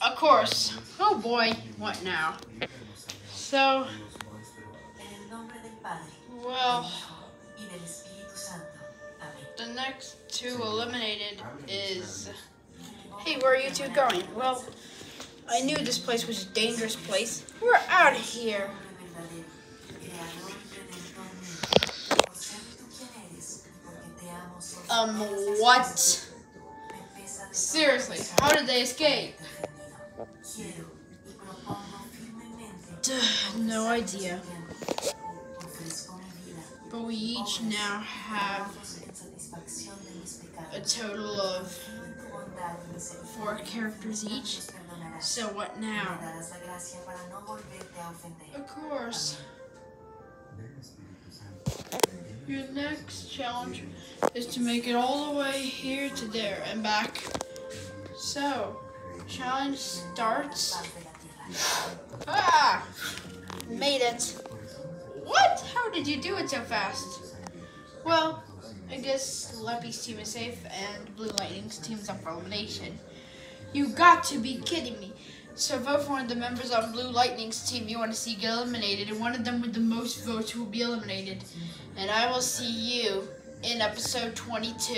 of course. Oh boy, what now? So, well, the next two eliminated is. Hey, where are you two going? Well, I knew this place was a dangerous place. We're out of here. Um, what? Seriously, how did they escape? No idea. But we each now have a total of four characters each. So what now? Of course. Your next challenge is to make it all the way here to there and back. So, challenge starts. Ah! Made it. What? How did you do it so fast? Well, I guess Leppy's team is safe and Blue Lightning's team's up for elimination. You got to be kidding me. So vote for one of the members on Blue Lightning's team you want to see get eliminated, and one of them with the most votes will be eliminated. And I will see you in episode 22.